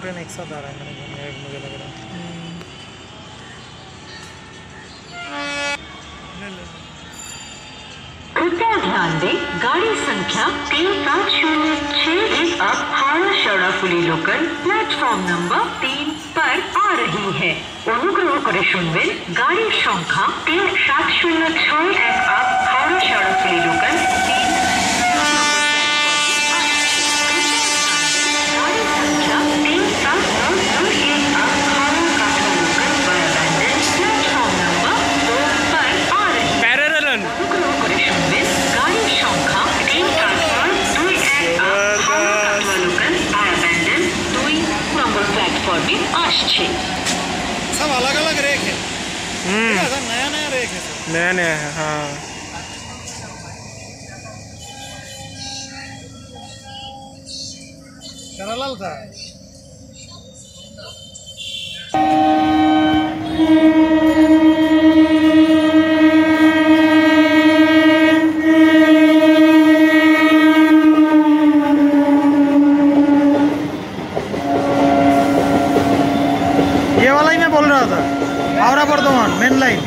साथ आ रहा है मेरे को मेरे- मुझे लग रहा है ले ले कृपया ध्यान दें गाड़ी संख्या तीन सात शून्य छह एक अब Howrah Sheoraphuli local platform number तीन पर आ रही है অনুগ্রহ করে শুনবেন গাড়ির সংখ্যা তিন সাত শূন্য ছয় প্ল্যাটফর্মে আসছে सब अलग अलग रेक है हम्म ऐसा नया नया रेक है सब नया नया है हाँ पैरेलल का ये वाला ही मैं बोल रहा था। Howrah Varthaman main line